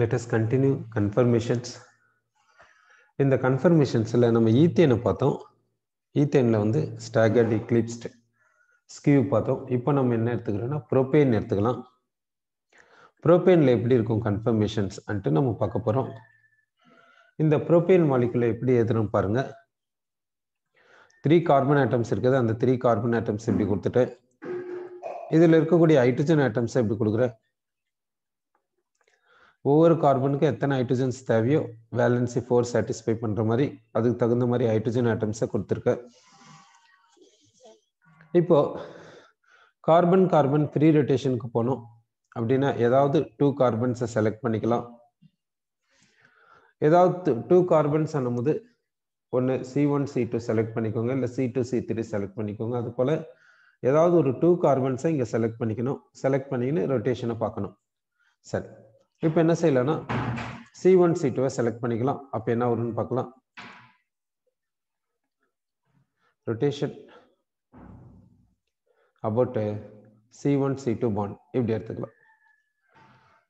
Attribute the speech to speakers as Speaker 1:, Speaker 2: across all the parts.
Speaker 1: let us continue confirmations. இந்த கன்ஃபர்மேஷன்ஸில் நம்ம ஈத்தேனை பார்த்தோம். ஈத்தேனில் வந்து ஸ்டாகர்ட் இக்லிப்ஸ்ட் ஸ்கியூ பார்த்தோம். இப்போ நம்ம என்ன எடுத்துக்கிறோம்னா ப்ரோபேன் எடுத்துக்கலாம். ப்ரோபேனில் எப்படி இருக்கும் கன்ஃபர்மேஷன்ஸ் அன்ட்டு நம்ம பார்க்க போகிறோம் இந்த ப்ரோபேன் மாலிகுலை எப்படி எழுதுறோம் பாருங்கள் த்ரீ கார்பன் ஆட்டம்ஸ் இருக்குது. அந்த த்ரீ கார்பன் ஆட்டம்ஸ் எப்படி கொடுத்துட்டு இதில் இருக்கக்கூடிய ஹைட்ரஜன் ஆட்டம்ஸை எப்படி கொடுக்குறேன் ஒவ்வொரு கார்பனுக்கும் எத்தனை ஹைட்ரஜன்ஸ் தேவையோ வேலன்சி ஃபோர் சாட்டிஸ்ஃபை பண்ணுற மாதிரி அதுக்கு தகுந்த மாதிரி ஹைட்ரஜன் ஐட்டம்ஸை கொடுத்துருக்க. இப்போ கார்பன் கார்பன் ஃப்ரீ ரொட்டேஷனுக்கு போனோம். அப்படின்னா ஏதாவது டூ கார்பன்ஸை செலக்ட் பண்ணிக்கலாம். ஏதாவது டூ கார்பன்ஸ் ஆனும்போது ஒன்று C one C two select பண்ணிக்கோங்க. இல்லை C two C three select பண்ணிக்கோங்க. அது போல் ஏதாவது ஒரு டூ கார்பன்ஸை இங்கே செலக்ட் பண்ணிக்கணும். செலக்ட் பண்ணிக்கின்னு ரொட்டேஷனை பார்க்கணும். சரி. இப்போ என்ன செய்யலாம்னா சி ஒன் சி டூவை செலக்ட் பண்ணிக்கலாம். அப்போ என்ன வரும்னு பார்க்கலாம். Rotation about C one C two bond இப்படி எடுத்துக்கலாம்.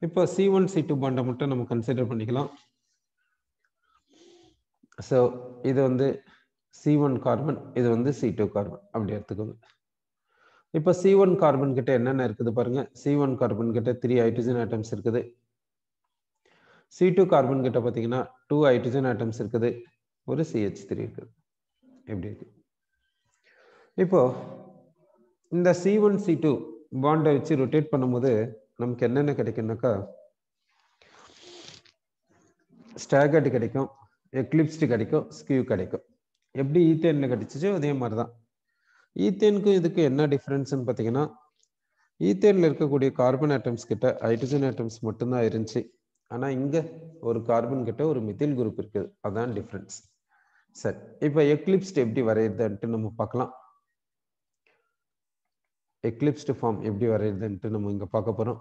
Speaker 1: இப்போ சி ஒன் சி டூ பாண்டை மட்டும் நம்ம கன்சிடர் பண்ணிக்கலாம். ஸோ இது வந்து சி ஒன் கார்பன் இது வந்து சி டூ கார்பன் அப்படி எடுத்துக்கோங்க. இப்போ சி ஒன் கார்பன் கிட்ட என்னென்ன இருக்குது பாருங்க. சி ஒன் கார்பன் கிட்ட த்ரீ ஹைட்ரஜன் ஐட்டம்ஸ் இருக்குது. சி டூ கார்பன் கிட்ட பார்த்தீங்கன்னா டூ ஹைட்ரஜன் ஆட்டம்ஸ் இருக்குது. ஒரு சிஹெச் த்ரீ இருக்குது எப்படி இருக்கு? இப்போ இந்த சி ஒன் சி டூ பாண்டை வச்சு ரொட்டேட் பண்ணும்போது நமக்கு என்னென்ன கிடைக்கும்னாக்கா ஸ்டாகர்ட் கிடைக்கும் எக்லிப்ஸ்டு கிடைக்கும் ஸ்கியூ கிடைக்கும். எப்படி ஈத்தேனில் கிடைச்சிச்சோ அதே மாதிரி தான் ஈத்தேனுக்கும் இதுக்கு என்ன டிஃப்ரென்ஸ்னு பார்த்தீங்கன்னா ஈத்தேனில் இருக்கக்கூடிய கார்பன் ஆட்டம்ஸ் கிட்ட ஹைட்ரஜன் ஆட்டம்ஸ் மட்டும்தான் இருந்துச்சு. ஆனால் இங்கே ஒரு கார்பன் கிட்ட ஒரு மித்தில் குரூப் இருக்குது அதான் டிஃப்ரென்ஸ் சரி இப்போ எக்லிப்ஸ்ட் எப்படி வரையுதுன்ட்டு நம்ம பார்க்கலாம். எக்லிப்ஸ்டு ஃபார்ம் எப்படி வரையுதுன்ட்டு நம்ம இங்கே பார்க்க போகிறோம்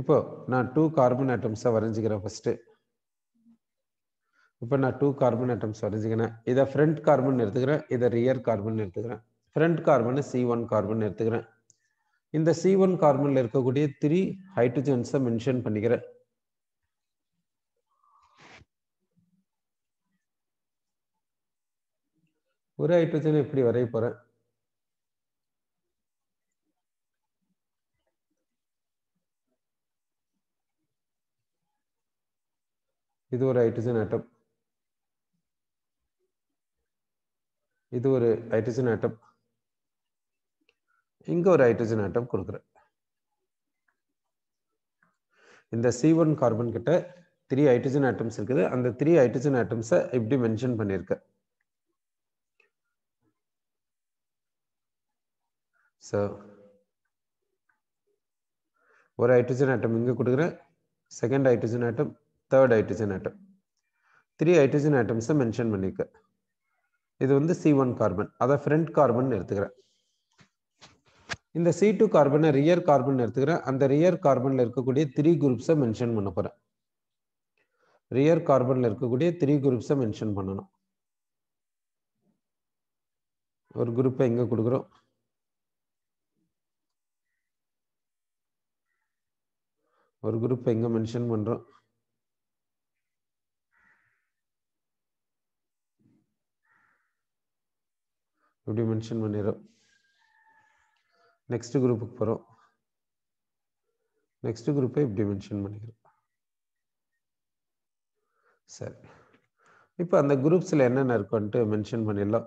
Speaker 1: இப்போ நான் டூ கார்பன் ஆட்டம்ஸை வரைஞ்சிக்கிறேன் ஃபஸ்ட்டு இப்போ நான் டூ கார்பன் ஆட்டம்ஸ் வரைஞ்சிக்கிறேன். இதை ஃப்ரண்ட் கார்பன் எடுத்துக்கிறேன் இதை ரியர் கார்பன் எடுத்துக்கிறேன். Front carbon C one carbon எடுத்துக்கிறேன். இந்த சி ஒன் கார்பனில் இருக்கக்கூடிய த்ரீ ஹைட்ரஜன்ஸை மென்ஷன் பண்ணிக்கிறேன். ஒரு ஹைட்ரஜன் எப்படி வரைய போறேன்? இது ஒரு ஹைட்ரஜன் ஆட்டம் இது ஒரு ஹைட்ரஜன் ஆட்டம் இங்க ஒரு ஹைட்ரஜன் ஆட்டம் கொடுக்குறேன். இந்த சி ஒன் கார்பன் கிட்ட த்ரீ ஹைட்ரஜன் ஆட்டம்ஸ் இருக்குது. அந்த த்ரீ ஹைட்ரஜன் ஆட்டம்ஸை இப்படி மென்ஷன் பண்ணியிருக்கேன். ஸோ ஒரு ஹைட்ரஜன் ஆட்டம் இங்கே கொடுக்குறேன். Second hydrogen atom third hydrogen atom three hydrogen ஆட்டம்ஸை mention பண்ணியிருக்கேன். இது வந்து சி ஒன் கார்பன் அதை ஃப்ரண்ட் கார்பன் எடுத்துக்கிறேன். இந்த சி டூ கார்பனை ரியர் கார்பன் எடுத்துக்கிறேன். அந்த ரியர் கார்பனில் இருக்கக்கூடிய த்ரீ குரூப்ஸை மென்ஷன் பண்ண போகிறேன் ரியர் கார்பனில் இருக்கக்கூடிய த்ரீ குரூப்ஸை மென்ஷன் பண்ணணும். ஒரு குரூப்பை எங்கே கொடுக்குறோம். ஒரு குரூப் எங்கே மென்ஷன் பண்ணுறோம் இப்படி மென்ஷன் பண்ணிடுறோம். நெக்ஸ்ட் குரூப்புக்கு போகிறோம் நெக்ஸ்ட் குரூப்பை இப்படி மென்ஷன் பண்ணிக்கிறோம் சரி. இப்போ அந்த குரூப்ஸில் என்னென்ன இருக்குன்ட்டு மென்ஷன் பண்ணிடலாம்.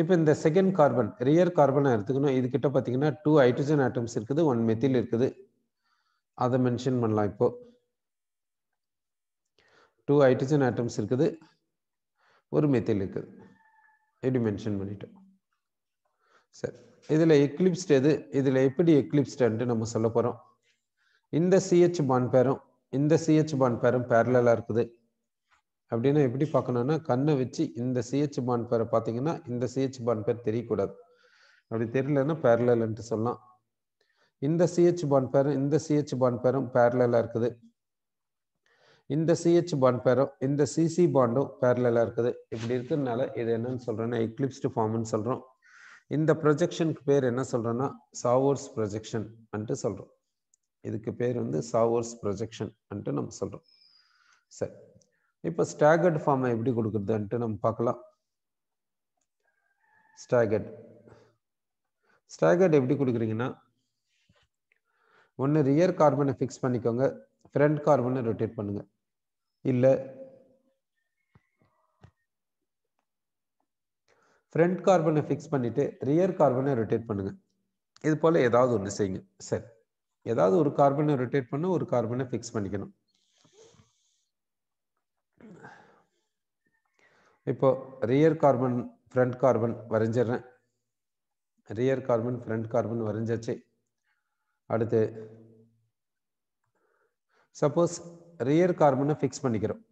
Speaker 1: இப்போ இந்த செகண்ட் கார்பன் ரியர் கார்பனை எடுத்துக்கணும். இதுக்கிட்ட பார்த்தீங்கன்னா டூ ஹைட்ரஜன் ஆட்டம்ஸ் இருக்குது ஒன் மெத்தில் இருக்குது. அதை மென்ஷன் பண்ணலாம் இப்போ. டூ ஹைட்ரஜன் ஆட்டம்ஸ் இருக்குது ஒரு மெத்தில் இருக்குது. எப்படி மென்ஷன் பண்ணிட்டோம். சரி. இதில் எக்லிப்ஸ்ட் எது? இதில் எப்படி எக்லிப்ஸ்டன்ட்டு நம்ம சொல்ல போகிறோம் இந்த சிஹெச் பான் பேரும் இந்த சிஹெச் பான் பேரும் பேரலாக இருக்குது. அப்படின்னா எப்படி பார்க்கணும்னா கண்ணை வச்சு இந்த சிஹெச் பான் பேரை பார்த்தீங்கன்னா இந்த சிஹெச் பான் பேர் தெரியக்கூடாது. அப்படி தெரியலன்னா பேரலன்ட்டு சொல்லலாம். இந்த சிஹெச் பான் பேரும் இந்த சிஹெச் பான் பேரும் பேரலாக இருக்குது. இந்த சிஹெச் பாண்ட் பேரும் இந்த சிசி பாண்டும் பேரலாக இருக்குது. இப்படி இருக்கிறதுனால இது என்னன்னு சொல்கிறேன்னா எக்லிப்ஸ்டு ஃபார்ம்னு சொல்கிறோம் இந்த ப்ரொஜெக்ஷனுக்கு பேர் என்ன சொல்கிறோன்னா சாவோர்ஸ் ப்ரொஜெக்ஷன் சொல்கிறோம் இதுக்கு பேர் வந்து சாவோர்ஸ் ப்ரொஜெக்ஷன் அன்ட்டு நம்ம சொல்கிறோம் சரி. இப்போ ஸ்டாகர்ட் ஃபார்மை எப்படி கொடுக்குறதுன்ட்டு நம்ம பார்க்கலாம். ஸ்டாகர்ட் ஸ்டாகர்ட் எப்படி கொடுக்குறீங்கன்னா ஒன்று ரியர் கார்பனை ஃபிக்ஸ் பண்ணிக்கோங்க. ஃப்ரண்ட் கார்பனை ரொட்டேட் பண்ணுங்கள் இல்லை ஃப்ரண்ட் கார்பனை ஃபிக்ஸ் பண்ணிட்டு ரியர் கார்பனை ரொட்டேட் பண்ணுங்க. இது போல ஏதாவது ஒன்று செய்யுங்க. சரி. ஏதாவது ஒரு கார்பனை ரொட்டேட் பண்ண ஒரு கார்பனை ஃபிக்ஸ் பண்ணிக்கணும். இப்போ ரியர் கார்பன் ஃப்ரண்ட் கார்பன் வரைஞ்சிடுறேன். ரியர் கார்பன் ஃப்ரண்ட் கார்பன் வரைஞ்சாச்சு. அடுத்து சப்போஸ் ரியர் கார்பனை ஃபிக்ஸ் பண்ணிக்கிறோம்.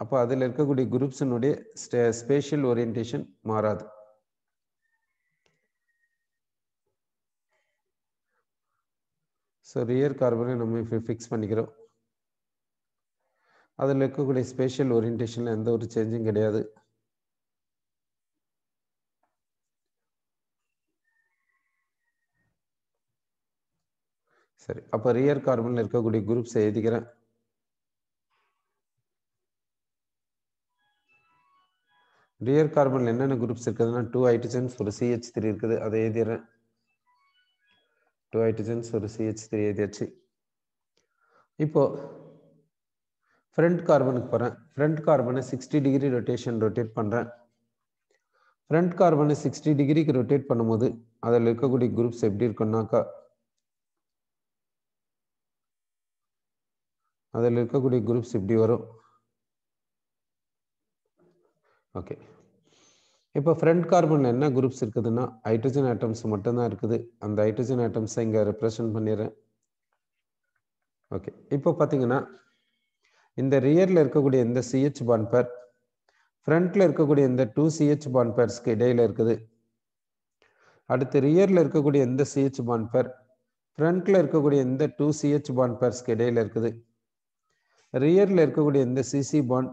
Speaker 1: அப்போ அதில் இருக்கக்கூடிய குரூப்ஸினுடைய ஸ்டே ஸ்பேஷியல் ஓரியன்டேஷன் மாறாது. ஸோ ரியர் கார்பனை நம்ம ஃபிக்ஸ் பண்ணிக்கிறோம். அதில் இருக்கக்கூடிய ஸ்பேஷியல் ஓரியன்டேஷனில் எந்த ஒரு சேஞ்சும் கிடையாது. சரி அப்போ ரியர் கார்பனில் இருக்கக்கூடிய குரூப்ஸை எழுதிக்கிறேன். ரியர் கார்பனில் என்னென்ன குரூப்ஸ் இருக்குதுன்னா டூ ஹைட்ரஜன்ஸ் ஒரு சிஹெச் த்ரீ இருக்குது. அதை எழுதிடுறேன். டூ ஹைட்ரஜன்ஸ் ஒரு சிஹெச் த்ரீ எழுதியாச்சு. இப்போ ஃப்ரண்ட் கார்பனுக்கு போகிறேன் ஃப்ரண்ட் கார்பனை சிக்ஸ்டி டிகிரி ரொட்டேஷன் ரொட்டேட் பண்ணுறேன் ஃப்ரண்ட் கார்பனை சிக்ஸ்டி டிகிரிக்கு ரொட்டேட் பண்ணும்போது அதில் இருக்கக்கூடிய குரூப்ஸ் எப்படி இருக்குன்னாக்கா அதில் இருக்கக்கூடிய குரூப்ஸ் இப்படி வரும்? ஓகே இப்போ ஃப்ரண்ட் கார்பனில் என்ன குரூப்ஸ் இருக்குதுன்னா ஹைட்ரஜன் ஆட்டம்ஸ் மட்டும்தான் இருக்குது. அந்த ஹைட்ரஜன் ஆட்டம்ஸை இங்கே ரெப்ரசன்ட் பண்ணிடுறேன். ஓகே இப்போ பார்த்தீங்கன்னா இந்த ரியரில் இருக்கக்கூடிய இந்த சிஹெச் பாண்ட் பேர் ஃப்ரண்ட்டில் இருக்கக்கூடிய இந்த டூ சிஹெச் பாண்ட் பேர்ஸ்க்கு இடையில் இருக்குது. அடுத்து ரியரில் இருக்கக்கூடிய இந்த சிஹெச் பாண்ட் பேர் ஃப்ரண்ட்டில் இருக்கக்கூடிய இந்த டூ சிஹெச் பாண்ட் பேர்ஸ்க்கு இடையில் இருக்குது. ரியரில் இருக்கக்கூடிய இந்த சிசி பாண்ட்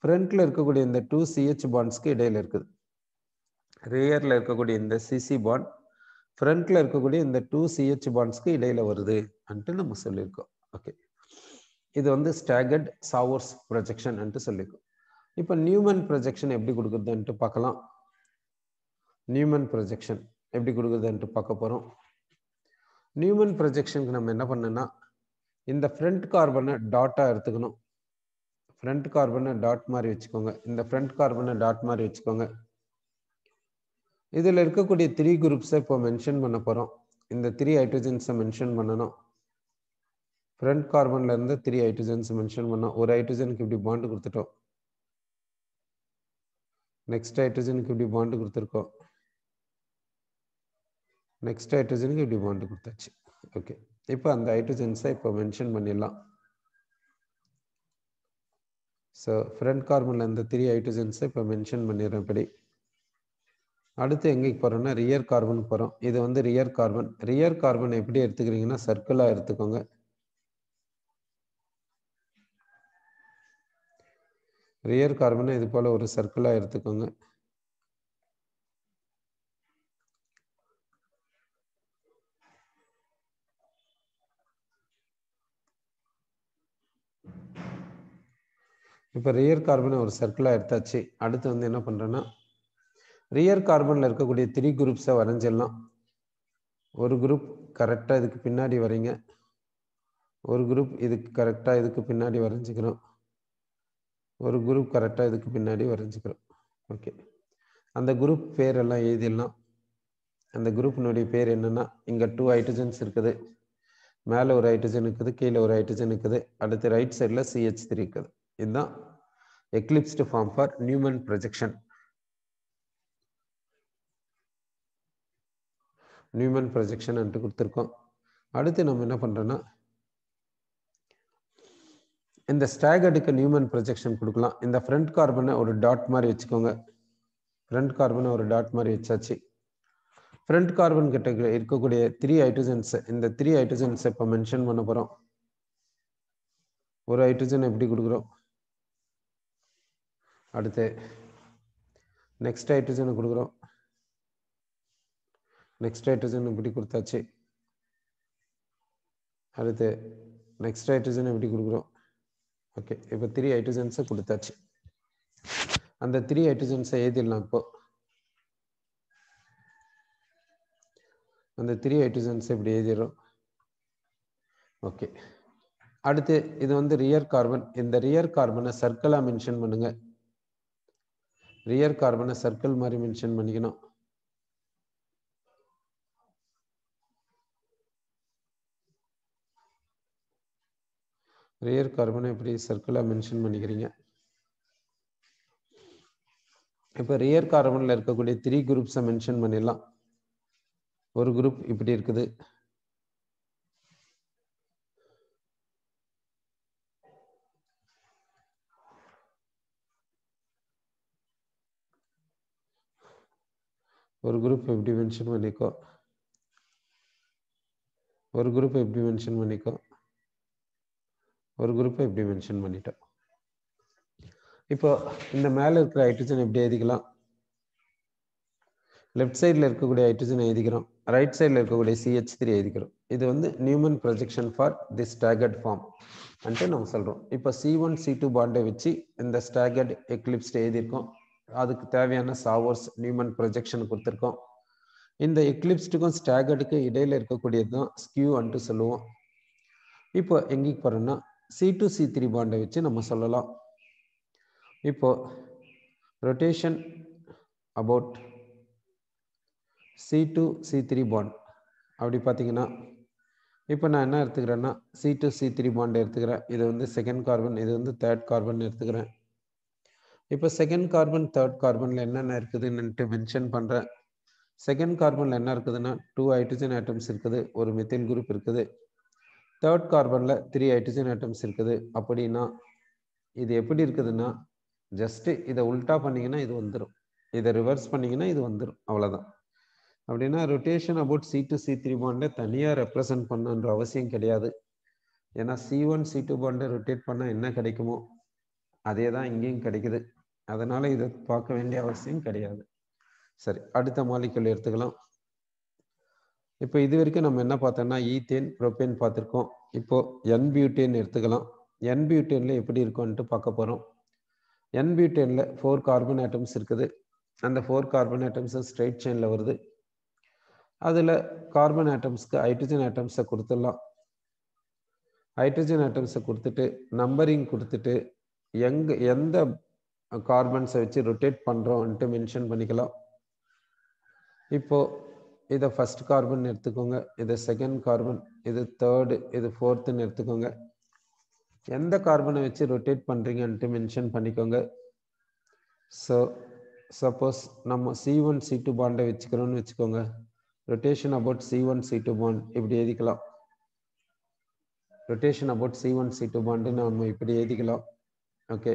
Speaker 1: ஃப்ரண்ட்டில் இருக்கக்கூடிய இந்த டூ சிஹெச் பாண்ட்ஸ்க்கு இடையில இருக்குது. ரியரில் இருக்கக்கூடிய இந்த சிசி பாண்ட் ஃப்ரண்ட்டில் இருக்கக்கூடிய இந்த டூ சிஹெச் பாண்ட்ஸ்க்கு இடையில வருது அன்ட்டு நம்ம சொல்லியிருக்கோம். ஓகே இது வந்து ஸ்டாகர்ட் சாவர்ஸ் ப்ரொஜெக்ஷன் சொல்லியிருக்கோம். இப்போ நியூமன் ப்ரொஜெக்ஷன் எப்படி கொடுக்குறதுன்ட்டு பார்க்கலாம். நியூமன் ப்ரொஜெக்ஷன் எப்படி கொடுக்குறதுன்ட்டு பார்க்க போகிறோம் நியூமன் ப்ரொஜெக்ஷனுக்கு நம்ம என்ன பண்ணுன்னா இந்த ஃப்ரண்ட் கார்பனை டாட்டாக எடுத்துக்கணும். ஃப்ரண்ட் கார்பனை டாட் மாதிரி வச்சுக்கோங்க. இந்த ஃப்ரண்ட் கார்பனை டாட் மாதிரி வச்சுக்கோங்க. இதில் இருக்கக்கூடிய த்ரீ குரூப்ஸை இப்போ மென்ஷன் பண்ண போகிறோம் இந்த த்ரீ ஹைட்ரஜன்ஸை மென்ஷன் பண்ணணும். ஃப்ரண்ட் கார்பனில் இருந்து த்ரீ ஹைட்ரஜன்ஸ் மென்ஷன் பண்ணோம் ஒரு ஹைட்ரஜனுக்கு இப்படி பாண்டு கொடுத்துட்டோம். நெக்ஸ்ட் ஹைட்ரஜனுக்கு இப்படி பாண்டு கொடுத்துருக்கோம். நெக்ஸ்ட் ஹைட்ரஜனுக்கு இப்படி பாண்டு கொடுத்தாச்சு. ஓகே இப்போ அந்த ஹைட்ரஜன்ஸை இப்போ மென்ஷன் பண்ணிடலாம். ஸோ ஃப்ரண்ட் கார்பனில் இந்த த்ரீ ஹைட்ரஜன்ஸை இப்போ மென்ஷன் பண்ணிடுறேன் இப்படி. அடுத்து எங்கேக்கு போகிறோம்னா ரியர் கார்பன் போகிறோம் இது வந்து ரியர் கார்பன் ரியர் கார்பன் எப்படி எடுத்துக்கிறீங்கன்னா சர்க்கிளாக எடுத்துக்கோங்க. ரியர் கார்பனை இது போல் ஒரு சர்க்கிளாக எடுத்துக்கோங்க. இப்போ ரியர் கார்பனை ஒரு சர்க்கிளாக எடுத்தாச்சு. அடுத்து வந்து என்ன பண்ணுறேன்னா ரியர் கார்பனில் இருக்கக்கூடிய த்ரீ குரூப்ஸை வரைஞ்சிடலாம். ஒரு குரூப் கரெக்டாக இதுக்கு பின்னாடி வரீங்க ஒரு குரூப் இதுக்கு கரெக்டாக இதுக்கு பின்னாடி வரைஞ்சிக்கிறோம். ஒரு குரூப் கரெக்டாக இதுக்கு பின்னாடி வரைஞ்சிக்கிறோம். ஓகே அந்த குரூப் பேரெல்லாம் எழுதிடலாம். அந்த குரூப்பினுடைய பேர் என்னென்னா இங்கே டூ ஹைட்ரஜன்ஸ் இருக்குது. மேலே ஒரு ஹைட்ரஜன் இருக்குது கீழே ஒரு ஹைட்ரஜன் இருக்குது. அடுத்து ரைட் சைடில் சிஹெச் த்ரீ இருக்குது. இதுதான் eclipsed form for Newman projection Newman projection and கொடுத்துருக்கோம். அடுத்து நம்ம என்ன பண்ணுறோன்னா இந்த ஸ்டாகர்டுக்கு நியூமன் ப்ரொஜெக்ஷன் கொடுக்கலாம். இந்த ஃப்ரண்ட் கார்பனை ஒரு டாட் மாதிரி வச்சுக்கோங்க. ஃப்ரண்ட் கார்பனை ஒரு டாட் மாதிரி வச்சாச்சு. ஃப்ரண்ட் கார்பன் கிட்ட இருக்கக்கூடிய த்ரீ ஹைட்ரஜன்ஸ் இந்த த்ரீ ஹைட்ரஜன்ஸ் இப்போ மென்ஷன் பண்ண போகிறோம் ஒரு ஹைட்ரஜன் எப்படி கொடுக்குறோம்? அடுத்து நெக்ஸ்ட் ஹைட்ரஜனை கொடுக்குறோம்? நெக்ஸ்ட் ஹைட்ரஜன் இப்படி கொடுத்தாச்சு? அடுத்து நெக்ஸ்ட் ஹைட்ரஜன் எப்படி கொடுக்குறோம்? ஓகே இப்போ த்ரீ ஹைட்ரஜன்ஸை கொடுத்தாச்சு. அந்த த்ரீ ஹைட்ரஜன்ஸை எழுதிடலாம் இப்போ. அந்த த்ரீ ஹைட்ரஜன்ஸ் இப்படி எழுதிடுறோம். ஓகே அடுத்து இது வந்து ரியர் கார்பன் இந்த ரியர் கார்பனை சர்க்கிளாக மென்ஷன் பண்ணுங்கள் ரியர் கார்பனை சர்க்கிள் மாதிரி மென்ஷன் பண்ணிக்கணும். ரியர் கார்பனை எப்படி சர்க்கிளாக மென்ஷன் பண்ணிக்கிறீங்க? இப்போ ரியர் கார்பனில் இருக்கக்கூடிய த்ரீ குரூப்ஸை மென்ஷன் பண்ணிடலாம். ஒரு குரூப் இப்படி இருக்குது. ஒரு குரூப் எப்படி மென்ஷன் பண்ணிக்கோ? ஒரு குரூப் எப்படி மென்ஷன் பண்ணிக்கோ? ஒரு குரூப்பை எப்படி மென்ஷன் பண்ணிட்டோம் இப்போ இந்த மேலே இருக்கிற ஹைட்ரஜன் எப்படி எழுதிக்கலாம் லெஃப்ட் சைடில் இருக்கக்கூடிய ஹைட்ரஜன் எழுதிக்கிறோம் ரைட் சைடில் இருக்கக்கூடிய சிஹெச் த்ரீ எழுதிக்கிறோம் இது வந்து Newman projection for the staggered form and நம்ம சொல்கிறோம் இப்போ சி ஒன் சி டூ பாண்டை வச்சு இந்த ஸ்டாகர்ட் எக்லிப்ஸ்ட் எழுதியிருக்கோம் அதுக்கு தேவையான சாவர்ஸ் நியூமன் ப்ரொஜெக்ஷன் கொடுத்துருக்கோம். இந்த எக்லிப்ஸ்டுக்கும் ஸ்டாகர்டுக்கும் இடையில இருக்கக்கூடியது தான் ஸ்கியூ அன்ட்டு சொல்லுவோம். இப்போ எங்கேக்கு போகிறோம்னா சி டு சி த்ரீ பாண்டை வச்சு நம்ம சொல்லலாம். இப்போ rotation about C two C three bond அப்படி பார்த்தீங்கன்னா இப்போ நான் என்ன எடுத்துக்கிறேன்னா C two C three bond எடுத்துக்கிறேன். இது வந்து செகண்ட் கார்பன் இது வந்து தேர்ட் கார்பன் எடுத்துக்கிறேன். இப்போ செகண்ட் கார்பன் தேர்ட் கார்பனில் என்னென்ன இருக்குதுன்னுட்டு மென்ஷன் பண்ணுறேன் செகண்ட் கார்பனில் என்ன இருக்குதுன்னா டூ ஹைட்ரஜன் ஐட்டம்ஸ் இருக்குது ஒரு மெத்தில் குரூப் இருக்குது. தேர்ட் கார்பனில் த்ரீ ஹைட்ரஜன் ஐட்டம்ஸ் இருக்குது. அப்படின்னா இது எப்படி இருக்குதுன்னா ஜஸ்ட்டு இதை உல்ட்டா பண்ணிங்கன்னா இது வந்துடும் இதை ரிவர்ஸ் பண்ணிங்கன்னா இது வந்துடும் அவ்வளோதான் அப்படின்னா rotation about C two C three பாண்டை தனியாக ரெப்ரசன்ட் பண்ணுன்ற அவசியம் கிடையாது. ஏன்னா சி ஒன் சி டூ பாண்டை ரொட்டேட் பண்ணால் என்ன கிடைக்குமோ அதே தான் இங்கேயும் கிடைக்குது. அதனால் இதை பார்க்க வேண்டிய அவசியம் கிடையாது. சரி அடுத்த மாலிக்கல் எடுத்துக்கலாம். இப்போ இது வரைக்கும் நம்ம என்ன பார்த்தோம்னா ஈத்தேன் ப்ரோப்பேன் பார்த்துருக்கோம். இப்போது என் பியூட்டேன் எடுத்துக்கலாம். என் பியூட்டேனில் எப்படி இருக்கும்ன்ட்டு பார்க்க போகிறோம் என் பியூட்டேனில் ஃபோர் கார்பன் ஆட்டம்ஸ் இருக்குது. அந்த ஃபோர் கார்பன் ஆட்டம்ஸ் ஸ்ட்ரைட் செயினில் வருது. அதில் கார்பன் ஆட்டம்ஸ்க்கு ஹைட்ரஜன் ஆட்டம்ஸை கொடுத்துடலாம். ஹைட்ரஜன் ஆட்டம்ஸை கொடுத்துட்டு நம்பரிங் கொடுத்துட்டு எங்க எந்த கார்பன்ஸை வச்சு ரொட்டேட் பண்ணுறோன்ட்டு மென்ஷன் பண்ணிக்கலாம். இப்போது இதை ஃபர்ஸ்ட் கார்பன் எடுத்துக்கோங்க. இது செகண்ட் கார்பன் இது தேர்டு இது ஃபோர்த்துன்னு எடுத்துக்கோங்க. எந்த கார்பனை வச்சு ரொட்டேட் பண்ணுறீங்கன்ட்டு மென்ஷன் பண்ணிக்கோங்க. ஸோ சப்போஸ் நம்ம சி ஒன் சி டூ பாண்டை வச்சுக்கிறோன்னு வச்சுக்கோங்க. Rotation about C one C two bond இப்படி எழுதிக்கலாம். Rotation about C one C two bond நம்ம இப்படி எழுதிக்கலாம். ஓகே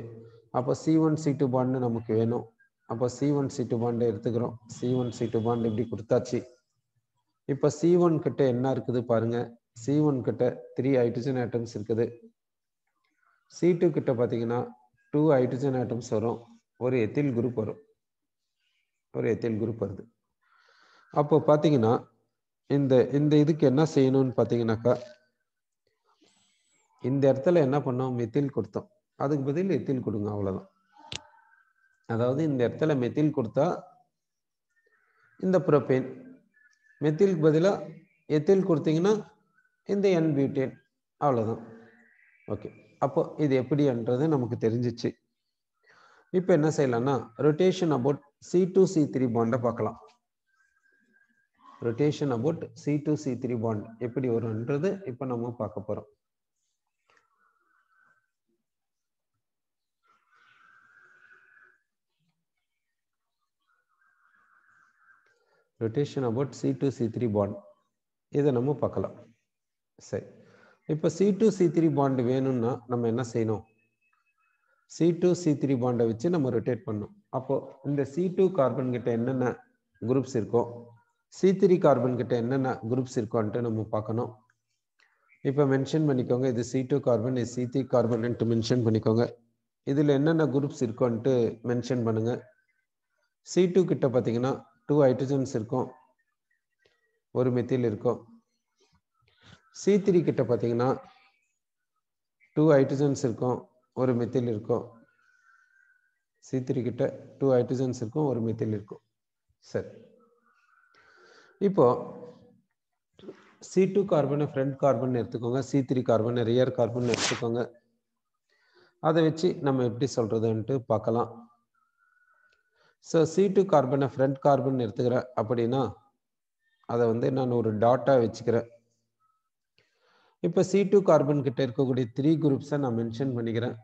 Speaker 1: அப்போ C one C two bond நமக்கு வேணும். அப்போ சி ஒன் சி டூ பாண்டை எடுத்துக்கிறோம். C one C two bond இப்படி கொடுத்தாச்சு. இப்போ சி ஒன் கிட்ட என்ன இருக்குது பாருங்க. சி ஒன் கிட்ட த்ரீ ஹைட்ரஜன் ஆட்டம்ஸ் இருக்குது. சி டூ கிட்ட பார்த்தீங்கன்னா டூ ஹைட்ரஜன் ஆட்டம்ஸ் வரும். ஒரு எத்தில் குரூப் வரும். ஒரு எத்தில் குரூப் வருது. அப்போ பார்த்தீங்கன்னா இந்த இந்த இதுக்கு என்ன செய்யணும்னு பார்த்தீங்கன்னாக்கா இந்த இடத்துல என்ன பண்ணோம்? மெத்தில் கொடுத்தோம். அதுக்கு பதில் எத்தில் கொடுங்க அவ்வளோதான் அதாவது இந்த இடத்துல மெத்தில் கொடுத்தா இந்த ப்ரோபேன் மெத்திலுக்கு பதிலாக எத்தில் கொடுத்தீங்கன்னா இந்த என் பியூட்டேன் அவ்வளோதான் ஓகே அப்போ இது எப்படின்றது நமக்கு தெரிஞ்சிச்சு. இப்போ என்ன செய்யலாம்னா rotation about C two C three பாண்டை பார்க்கலாம். Rotation about C two C three bond எப்படி வரும்ன்றது இப்போ நம்ம பார்க்க போகிறோம் rotation about C two C three bond இதை நம்ம பார்க்கலாம். சரி. இப்போ C two C three bond வேணும்னா நம்ம என்ன செய்யணும்? சி டூ சி த்ரீ பாண்டை வச்சு நம்ம ரொட்டேட் பண்ணணும். அப்போ இந்த சி டூ கார்பன் கிட்ட என்னென்ன குரூப்ஸ் இருக்கோ சி த்ரீ கார்பன் கிட்ட என்னென்ன குரூப்ஸ் இருக்கோன்ட்டு நம்ம பார்க்கணும். இப்போ மென்ஷன் பண்ணிக்கோங்க. இது சி டூ கார்பன் இது சி த்ரீ கார்பன்ட்டு மென்ஷன் பண்ணிக்கோங்க. இதில் என்னென்ன குரூப்ஸ் இருக்கோன்ட்டு மென்ஷன் பண்ணுங்கள் சி டூ கிட்ட பார்த்தீங்கன்னா டூ ஹைட்ரஜன்ஸ் இருக்கும். ஒரு மெத்தில் இருக்கும். சி த்ரீ கிட்ட பார்த்தீங்கன்னா டூ ஹைட்ரஜன்ஸ் இருக்கும் ஒரு மெத்தில் இருக்கும். சி த்ரீ கிட்ட டூ ஹைட்ரஜன்ஸ் இருக்கும் ஒரு மெத்தில் இருக்கும். சரி. இப்போ சி டூ கார்பனை ஃப்ரண்ட் கார்பன் எடுத்துக்கோங்க. C three carbon rear carbon எடுத்துக்கோங்க. அதை வச்சு நம்ம எப்படி சொல்கிறதுன்ட்டு பார்க்கலாம். ஸோ சி டூ கார்பனை ஃப்ரண்ட் கார்பன் எடுத்துக்கிறேன் அப்படின்னா அதை வந்து நான் ஒரு டாட்டாக வச்சுக்கிறேன். இப்போ சி டூ கார்பன் கிட்ட இருக்கக்கூடிய த்ரீ குரூப்ஸை நான் மென்ஷன் பண்ணிக்கிறேன்.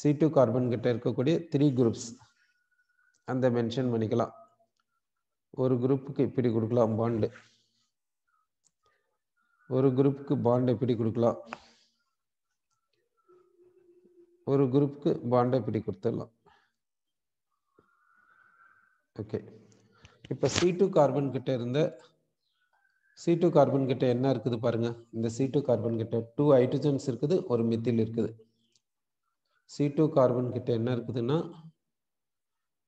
Speaker 1: சி டூ கார்பன் கிட்ட இருக்கக்கூடிய த்ரீ குரூப்ஸ் அந்த மென்ஷன் பண்ணிக்கலாம். ஒரு குரூப்புக்கு இப்படி கொடுக்கலாம் பாண்டு ஒரு குரூப்புக்கு பாண்டை இப்படி கொடுக்கலாம். ஒரு குரூப்புக்கு பாண்டை இப்படி கொடுத்துடலாம். ஓகே இப்போ சி டூ கார்பன் கிட்ட இருந்த சி டூ கார்பன் கிட்ட என்ன இருக்குது பாருங்க. இந்த சி டூ கார்பன் கிட்ட டூ ஹைட்ரஜன்ஸ் இருக்குது ஒரு மித்தில் இருக்குது. சி டூ கார்பன் கிட்ட என்ன இருக்குதுன்னா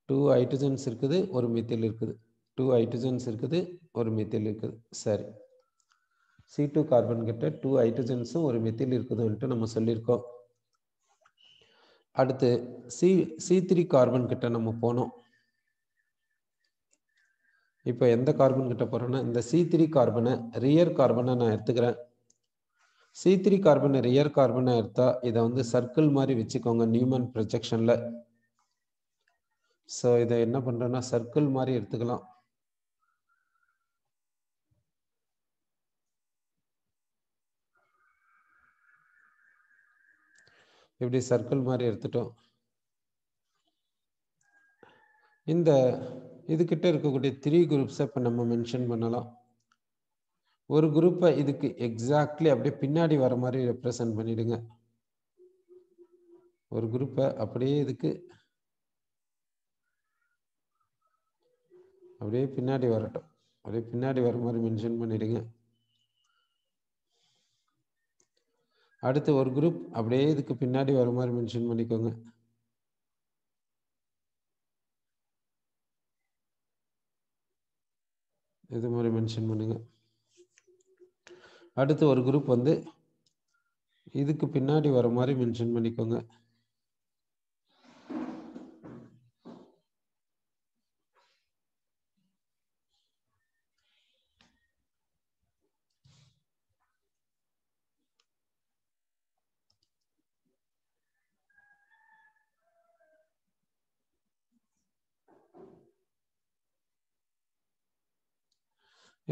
Speaker 1: டூ ஹைட்ரஜன்ஸ் இருக்குது ஒரு மித்தில் இருக்குது. டூ ஹைட்ரஜன்ஸ் இருக்குது ஒரு மித்தில் இருக்குது. சரி. சி டூ கார்பன் கிட்ட டூ ஹைட்ரஜன்ஸும் ஒரு மித்தில் இருக்குதுன்ட்டு நம்ம சொல்லியிருக்கோம். அடுத்து சி சி த்ரீ கார்பன் கிட்ட நம்ம போனோம். இப்போ எந்த கார்பன் கிட்ட போகிறேன்னா இந்த சி த்ரீ கார்பனை ரியர் கார்பனை நான் எடுத்துக்கிறேன். சி த்ரீ கார்பனை ரியர் கார்பனை எடுத்தா இதை வந்து சர்க்கிள் மாதிரி வச்சுக்கோங்க நியூமன் ப்ரொஜெக்ஷன்ல ஸோ இதை என்ன பண்றேன்னா சர்க்கிள் மாதிரி எடுத்துக்கலாம். இப்படி சர்க்கிள் மாதிரி எடுத்துட்டோம். இந்த இதுக்கிட்ட இருக்கக்கூடிய த்ரீ குரூப்ஸை இப்போ நம்ம மென்ஷன் பண்ணலாம். ஒரு குரூப்பை இதுக்கு எக்ஸாக்ட்லி அப்படியே பின்னாடி வர மாதிரி ரெப்ரசன்ட் பண்ணிடுங்க. ஒரு குரூப்பை அப்படியே இதுக்கு அப்படியே பின்னாடி வரட்டும். அப்படியே பின்னாடி வர மாதிரி மென்ஷன் பண்ணிடுங்க. அடுத்து ஒரு குரூப் அப்படியே இதுக்கு பின்னாடி வர மாதிரி மென்ஷன் பண்ணிக்கோங்க. இது மாதிரி மென்ஷன் பண்ணுங்க. அடுத்து ஒரு குரூப் வந்து இதுக்கு பின்னாடி வர மாதிரி மென்ஷன் பண்ணிக்கோங்க.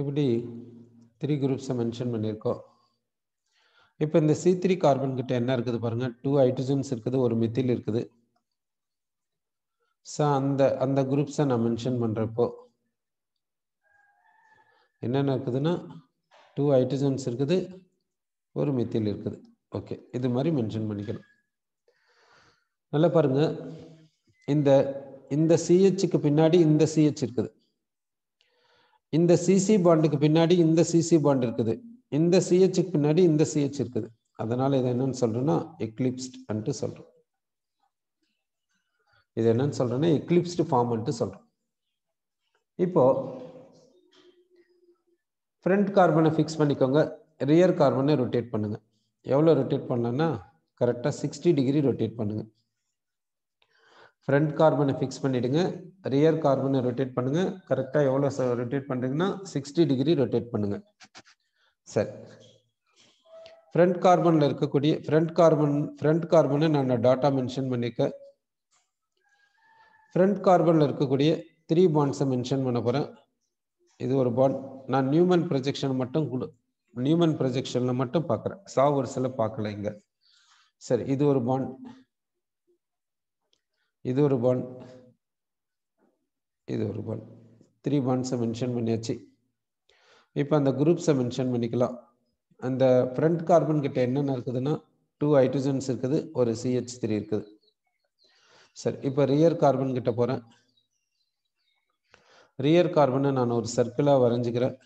Speaker 1: இப்படி த்ரீ குரூப்ஸை மென்ஷன் பண்ணியிருக்கோம். இப்போ இந்த சி த்ரீ கார்பன் கிட்ட என்ன இருக்குது பாருங்க? டூ ஹைட்ரஜன்ஸ் இருக்குது ஒரு மித்தில் இருக்குது. ஸோ அந்த அந்த குரூப்ஸை நான் மென்ஷன் பண்ணுறப்போ என்னென்ன இருக்குதுன்னா டூ ஹைட்ரஜன்ஸ் இருக்குது ஒரு மித்தில் இருக்குது. ஓகே இது மாதிரி மென்ஷன் பண்ணிக்கணும். நல்லா பாருங்க. இந்த இந்த சிஹெச்சுக்கு பின்னாடி இந்த சிஹெச் இருக்குது. இந்த சிசி பாண்டுக்கு பின்னாடி இந்த சிசி பாண்ட் இருக்குது. இந்த சிஹெச்சுக்கு பின்னாடி இந்த சிஹெச் இருக்குது. அதனால இதை என்னன்னு சொல்றேன்னா எக்லிப்ஸ்ட் சொல்றோம். இது என்னன்னு சொல்றேன்னா எக்லிப்ஸ்டு ஃபார்ம்ன்ட்டு சொல்றோம். இப்போ ஃப்ரண்ட் கார்பனை ஃபிக்ஸ் பண்ணிக்கோங்க. ரியர் கார்பனை ரொட்டேட் பண்ணுங்க. எவ்வளோ ரொட்டேட் பண்ணலாம்னா கரெக்டாக சிக்ஸ்டி டிகிரி ரொட்டேட் பண்ணுங்கள் ஃப்ரண்ட் கார்பனை ஃபிக்ஸ் பண்ணிவிடுங்க ரியர் கார்பனை ரொட்டேட் பண்ணுங்கள் கரெக்டாக எவ்வளோ ரொட்டேட் பண்ணுறீங்கன்னா சிக்ஸ்டி டிகிரி ரொட்டேட் பண்ணுங்கள் சரி ஃப்ரண்ட் கார்பனில் இருக்கக்கூடிய ஃப்ரண்ட் கார்பன் ஃப்ரண்ட் கார்பனை நான் டாட்டா மென்ஷன் பண்ணியிருக்கேன் ஃப்ரண்ட் கார்பனில் இருக்கக்கூடிய த்ரீ பாண்ட்ஸை மென்ஷன் பண்ண போகிறேன் இது ஒரு பாண்ட் நான் நியூமன் ப்ரொஜெக்ஷன் மட்டும் கொடு நியூமன் ப்ரொஜெக்ஷனில் மட்டும் பார்க்குறேன். சாவர்ஸில் பார்க்கல இங்கே. சரி இது ஒரு பாண்ட் இது ஒரு பாண்ட் இது ஒரு பாண்ட் த்ரீ பாண்ட்ஸை மென்ஷன் பண்ணியாச்சு. இப்போ அந்த குரூப்ஸை மென்ஷன் பண்ணிக்கலாம். அந்த ஃப்ரண்ட் கார்பன் கிட்ட என்னென்ன இருக்குதுன்னா டூ ஹைட்ரஜன்ஸ் இருக்குது ஒரு சிஹெச் த்ரீ இருக்குது. சரி இப்போ ரியர் கார்பன் கிட்ட போகிறேன் ரியர் கார்பனை நான் ஒரு சர்க்கிளாக வரைஞ்சிக்கிறேன்.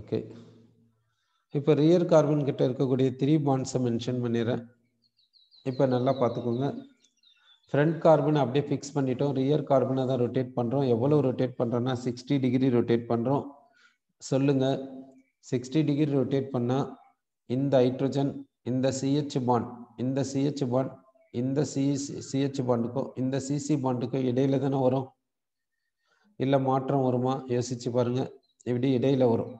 Speaker 1: ஓகே இப்போ ரியர் கார்பன் கிட்ட இருக்கக்கூடிய த்ரீ பாண்ட்ஸை மென்ஷன் பண்ணிடுறேன். இப்போ நல்லா பார்த்துக்கோங்க. ஃப்ரண்ட் கார்பனை அப்படியே ஃபிக்ஸ் பண்ணிட்டோம். ரியர் கார்பனை தான் ரொட்டேட் பண்ணுறோம் எவ்வளோ ரொட்டேட் பண்ணுறோன்னா சிக்ஸ்டி டிகிரி ரொட்டேட் பண்ணுறோம் சொல்லுங்கள் சிக்ஸ்டி டிகிரி ரொட்டேட் பண்ணால் இந்த ஹைட்ரஜன் இந்த சிஹெச் பாண்ட் இந்த சிஹெச் பாண்ட் இந்த சி சிஹெச் பாண்டுக்கும் இந்த சிசி பாண்டுக்கும் இடையில தானே வரும்? இல்லை மாற்றம் வருமா? யோசிச்சு பாருங்கள் இப்படி இடையில வரும்.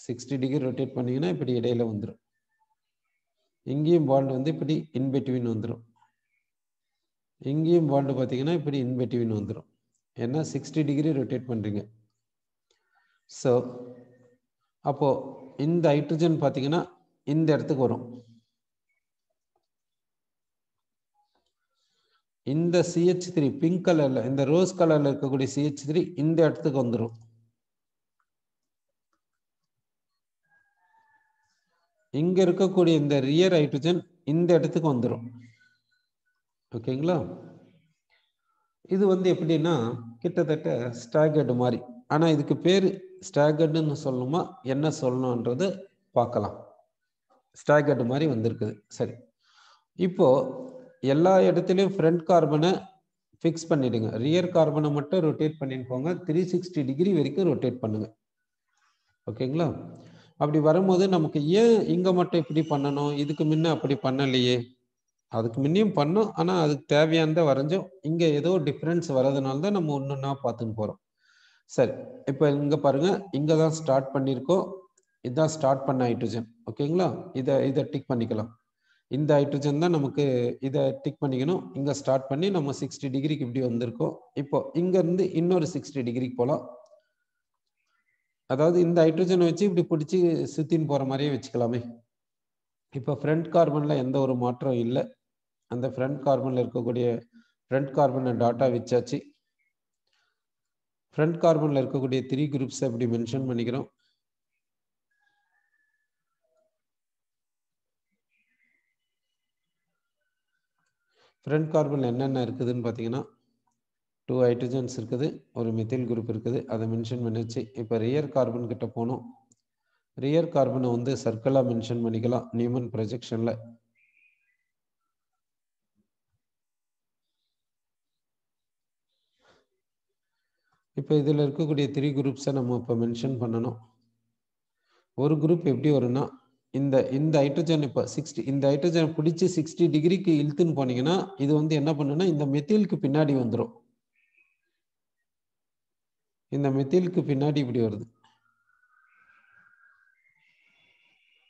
Speaker 1: சிக்ஸ்டி டிகிரி ரொட்டேட் பண்ணிங்கன்னா இப்படி இடையில வந்துடும் இங்கேயும் பாண்ட் வந்து இப்படி இன்பிட்வீன் வந்துடும் இங்கேயும் பாண்டு பார்த்தீங்கன்னா இப்படி இன்பிட்வீன் வந்துடும் ஏன்னா சிக்ஸ்டி டிகிரி ரொட்டேட் பண்ணுறீங்க ஸோ அப்போது இந்த ஹைட்ரஜன் பார்த்தீங்கன்னா இந்த இடத்துக்கு வரும். இந்த சிஹெச் த்ரீ பிங்க் கலரில் இந்த ரோஸ் கலரில் இருக்கக்கூடிய சிஹெச் த்ரீ இந்த இடத்துக்கு வந்துடும் இங்க இருக்கக்கூடிய இந்த ரியர் ஹைட்ரஜன் இந்த இடத்துக்கு வந்துடும் ஓகேங்களா? இது வந்து எப்படின்னா கிட்டத்தட்ட ஸ்டாகர்டு மாதிரி. ஆனால் இதுக்கு பேர் ஸ்டாகர்டுன்னு சொல்லணுமா? என்ன சொல்லணுன்றது பார்க்கலாம். ஸ்டாகர்டு மாதிரி வந்திருக்குது. சரி. இப்போ எல்லா இடத்துலையும் ஃப்ரண்ட் கார்பனை ஃபிக்ஸ் பண்ணிடுங்க. ரியர் கார்பனை மட்டும் ரொட்டேட் பண்ணிட்டு போங்க த்ரீ சிக்ஸ்டி டிகிரி வரைக்கும் ரொட்டேட் பண்ணுங்க. ஓகேங்களா? அப்படி வரும்போது நமக்கு ஏன் இங்கே மட்டும் இப்படி பண்ணணும்? இதுக்கு முன்ன அப்படி பண்ணலையே. அதுக்கு முன்னையும் பண்ணோம். ஆனால் அதுக்கு தேவையானதை வரைஞ்சோம். இங்கே ஏதோ டிஃப்ரென்ஸ் வர்றதுனால தான் நம்ம ஒன்று ஒன்றா பார்த்துன்னு போகிறோம் சரி. இப்போ இங்கே பாருங்க. இங்கே தான் ஸ்டார்ட் பண்ணியிருக்கோம். இதுதான் ஸ்டார்ட் பண்ண ஹைட்ரஜன் ஓகேங்களா இதை இதை டிக் பண்ணிக்கலாம். இந்த ஹைட்ரஜன் தான் நமக்கு இதை டிக் பண்ணிக்கணும். இங்கே ஸ்டார்ட் பண்ணி நம்ம சிக்ஸ்டி டிகிரிக்கு இப்படி வந்திருக்கோம். இப்போ இங்கேருந்து இன்னொரு சிக்ஸ்டி டிகிரிக்கு போகலாம். அதாவது இந்த ஹைட்ரஜனை வச்சு இப்படி பிடிச்சி சுத்தின்னு போகிற மாதிரியே வச்சுக்கலாமே. இப்போ ஃப்ரண்ட் கார்பனில் எந்த ஒரு மாற்றம் இல்லை. அந்த ஃப்ரண்ட் கார்பனில் இருக்கக்கூடிய ஃப்ரண்ட் கார்பனை டாட்டா வச்சாச்சு. ஃப்ரண்ட் கார்பனில் இருக்கக்கூடிய த்ரீ குரூப்ஸ் அப்படி மென்ஷன் பண்ணிக்கிறோம். ஃப்ரண்ட் கார்பன் என்னென்ன இருக்குதுன்னு பார்த்தீங்கன்னா டூ ஹைட்ரஜன்ஸ் இருக்குது ஒரு மெத்தில் குரூப் இருக்குது. அதை மென்ஷன் பண்ணிச்சு இப்போ ரியர் கார்பன் கிட்ட போனோம். ரியர் கார்பனை வந்து சர்க்கிளாக மென்ஷன் பண்ணிக்கலாம். நியூமன் ப்ரொஜெக்ஷனில் இப்போ இதில் இருக்கக்கூடிய த்ரீ குரூப்ஸை நம்ம இப்போ மென்ஷன் பண்ணணும். ஒரு குரூப் எப்படி வரும்னா இந்த இந்த ஹைட்ரஜன் இப்போ சிக்ஸ்டி இந்த ஹைட்ரஜனை பிடிச்சி சிக்ஸ்டி டிகிரிக்கு இழுத்துன்னு போனீங்கன்னா இது வந்து என்ன பண்ணுன்னா இந்த மெத்திலுக்கு பின்னாடி வந்துடும் இந்த மெத்திலுக்கு பின்னாடி இப்படி வருது.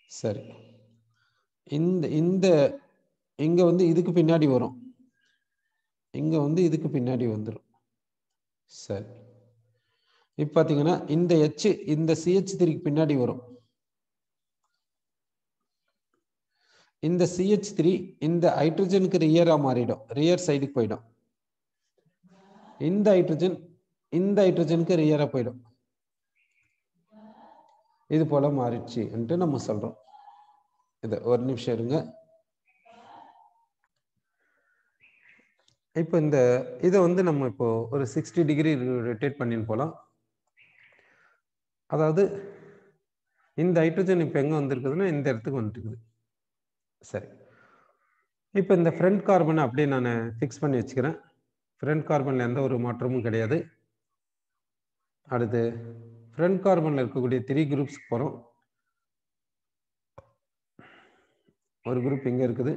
Speaker 1: சரி. இந்த இந்த இங்கே வந்து இதுக்கு பின்னாடி வரும். இங்கே வந்து இதுக்கு பின்னாடி வந்துடும் சரி. இப்போ பார்த்தீங்கன்னா இந்த எச் இந்த சிஹெச் த்ரீக்கு பின்னாடி வரும். இந்த சிஹெச் த்ரீ இந்த ஹைட்ரஜனுக்கு ரியராக மாறிடும். ரியர் சைடுக்கு போயிடும். இந்த ஹைட்ரஜன் இந்த ஹைட்ரஜனுக்கு ரியரா போயிடும். இது போல மாறிடுச்சு நம்ம சொல்றோம். இது ஒரு நிமிஷம் இருங்க. இப்போ இந்த இதை வந்து நம்ம இப்போ ஒரு சிக்ஸ்டி டிகிரி ரொட்டேட் பண்ணின்னு போகலாம் அதாவது இந்த ஹைட்ரஜன் இப்போ எங்கே வந்திருக்குதுன்னா இந்த இடத்துக்கு வந்துருக்குது. சரி. இப்போ இந்த ஃப்ரண்ட் கார்பனை அப்படியே நான் ஃபிக்ஸ் பண்ணி வச்சுக்கிறேன். ஃப்ரண்ட் கார்பனில் எந்த ஒரு மாற்றமும் கிடையாது. அடுத்து ஃப்ரண்ட் கார்பனில் இருக்கக்கூடிய த்ரீ குரூப்ஸ் போகிறோம் ஒரு குரூப் இங்கே இருக்குது.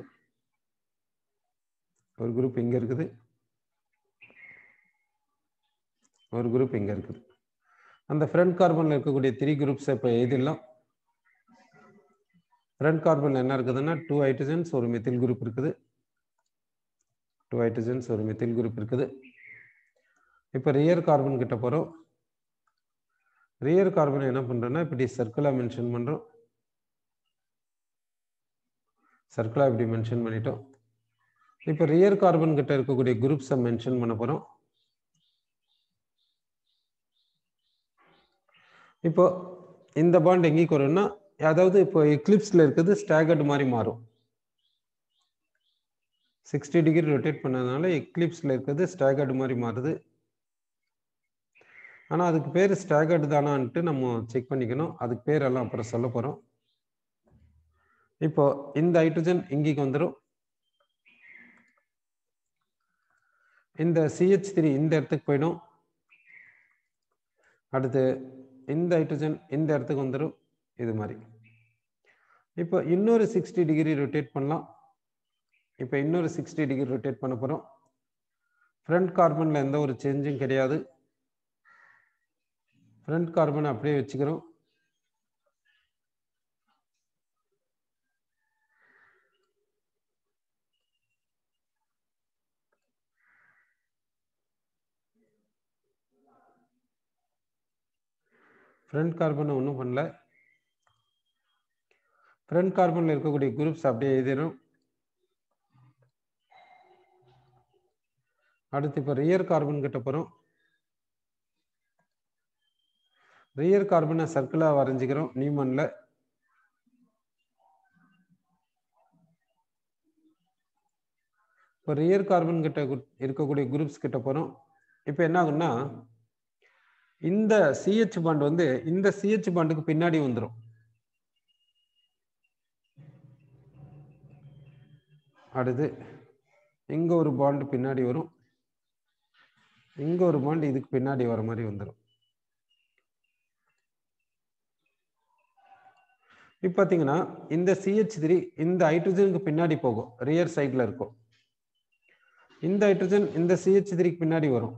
Speaker 1: ஒரு குரூப் இங்கே இருக்குது. ஒரு குரூப் இங்கே இருக்குது. அந்த ஃப்ரண்ட் கார்பனில் இருக்கக்கூடிய த்ரீ குரூப்ஸை இப்போ எழுதிடலாம். ஃப்ரண்ட் கார்பனில் என்ன இருக்குதுன்னா டூ ஹைட்ரஜன்ஸ் ஒரு மெத்தில் குரூப் இருக்குது. டூ ஹைட்ரஜன்ஸ் ஒரு மெத்தில் குரூப் இருக்குது. இப்போ ரியர் கார்பன் கிட்ட போகிறோம் ரியர் கார்பன் என்ன பண்ணுறோன்னா இப்படி சர்க்கிளாக மென்ஷன் பண்ணுறோம் சர்க்கிளாக இப்படி மென்ஷன் பண்ணிட்டோம். இப்போ ரியர் கார்பன் கிட்ட இருக்கக்கூடிய குரூப்ஸை மென்ஷன் பண்ண போகிறோம் இப்போ இந்த பாண்ட் எங்கேக்கு வரும்னா அதாவது இப்போ எக்லிப்ஸில் இருக்கிறது ஸ்டாகர்டு மாதிரி மாறும். சிக்ஸ்டி டிகிரி ரொட்டேட் பண்ணதுனால எக்லிப்ஸில் இருக்கிறது ஸ்டாகர்டு மாதிரி மாறுது. ஆனால் அதுக்கு பேர் ஸ்டாகர்டு தானான்ட்டு நம்ம செக் பண்ணிக்கணும். அதுக்கு பேர் எல்லாம் அப்புறம் சொல்ல போகிறோம் இப்போ இந்த ஹைட்ரஜன் இங்கேக்கு வந்துடும் இந்த சிஹெச் த்ரீ இந்த இடத்துக்கு போயிடும். அடுத்து இந்த ஹைட்ரஜன் இந்த இடத்துக்கு வந்துடும் இது மாதிரி. இப்போ இன்னொரு சிக்ஸ்டி டிகிரி ரொட்டேட் பண்ணலாம். இப்போ இன்னொரு சிக்ஸ்டி டிகிரி ரொட்டேட் பண்ண போகிறோம் ஃப்ரண்ட் கார்பனில் எந்த ஒரு சேஞ்சும் கிடையாது. ஃப்ரண்ட் கார்பனை அப்படியே வச்சுக்கிறோம். ஃப்ரண்ட் கார்பனை ஒன்றும் பண்ணல. ஃப்ரண்ட் கார்பனில் இருக்கக்கூடிய குரூப்ஸ் அப்படியே எழுதிடும் அடுத்து இப்போ ரியர் கார்பன் கிட்ட போகிறோம் ரியர் கார்பனை சர்க்கிளாக வரைஞ்சிக்கிறோம். நியூமனில் இப்போ ரியர் கார்பன் கிட்ட இருக்கக்கூடிய குரூப்ஸ் கிட்ட போகிறோம் இப்போ என்ன ஆகுன்னா இந்த சிஹெச் பாண்ட் வந்து இந்த சிஹெச் பாண்டுக்கு பின்னாடி வந்துடும் அடுத்து இங்கே ஒரு பாண்டு பின்னாடி வரும். இங்கே ஒரு பாண்டு இதுக்கு பின்னாடி வர மாதிரி வந்துடும் இப்போ பார்த்தீங்கன்னா இந்த சிஹெச் த்ரீ இந்த ஹைட்ரஜனுக்கு பின்னாடி போகும். ரியர் சைடில் இருக்கும். இந்த ஹைட்ரஜன் இந்த சிஹெச் த்ரீக்கு பின்னாடி வரும்.